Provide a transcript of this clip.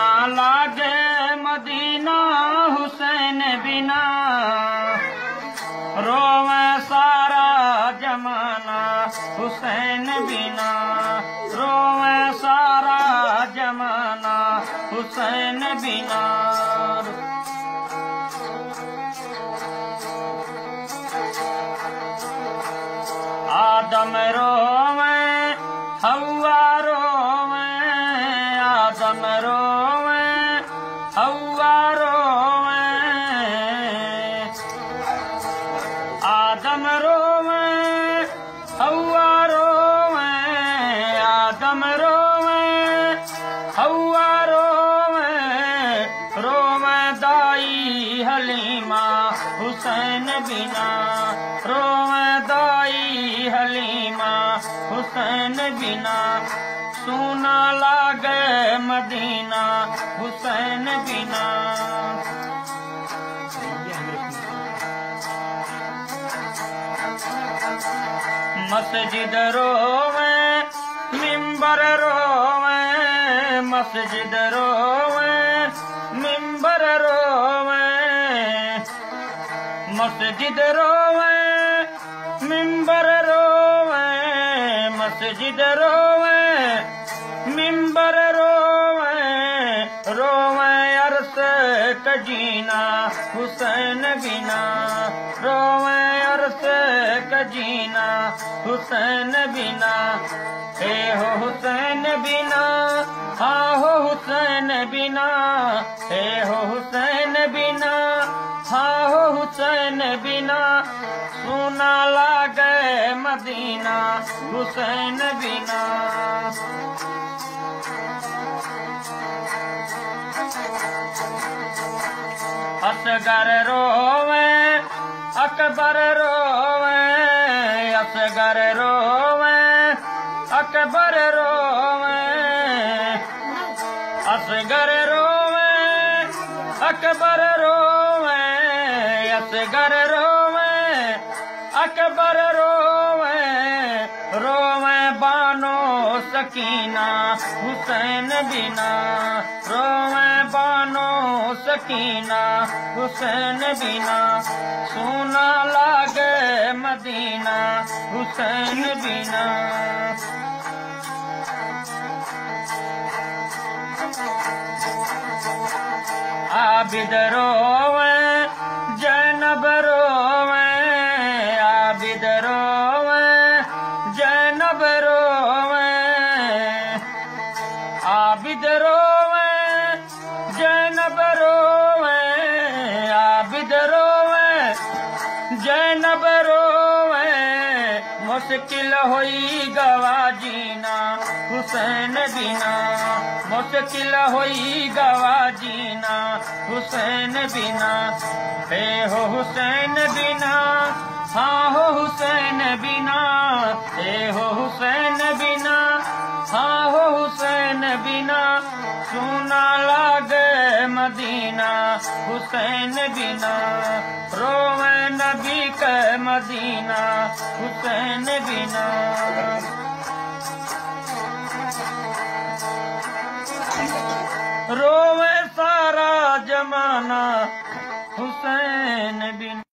ना लागे मदीना हुसैन बिना। रोवे सारा जमाना हुसैन बिना। रोवे सारा जमाना हुसैन बिना। हुसैन बिना रोवे दाई हलीमा। हुसैन बिना सुना लागे मदीना। हुसैन बिना मस्जिद रोवे, मिंबर रोवे, मस्जिद रोवे, मिंबर रोवे। मस्जिद रोवे, मिंबर रोवे, मस्जिद रोवे, मिंबर रोवे रोवे अरस कजीना हुसैन बिना। रोवे अरस कजीना हुसैन बिना। हे हो हुसैन बिना हा हो हुसैन बिना हे हो हुसैन बिना। हुसैन बिना सुना लागे मदीना हुसैन बिना। असगर रोवे अकबर रोवे असगर रोवे अकबर रोवे। असगर रोवे अकबर रोवे असगर रोवे, अकबर रोवे रोवे बानो सकीना, हुसैन बिना। रोवे बानो सकीना, हुसैन बिना। सोना लागे मदीना, हुसैन बिना। आबिद रोवे आबिद रोवे, जैनब रोवे, आबिद रोवे, जैनब रोवे, मुश्किल हुई गवा जीना, हुसैन बिना। मुश्किल हुई गवा जीना, हुसैन बिना। हे हो हुसैन बिना हाँ हो हुसैन बिना। हे हो हुसैन सुना लागे मदीना हुसैन बिना। रोवे नबी के मदीना हुसैन बिना। रोवे सारा जमाना हुसैन बिना